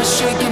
was shaking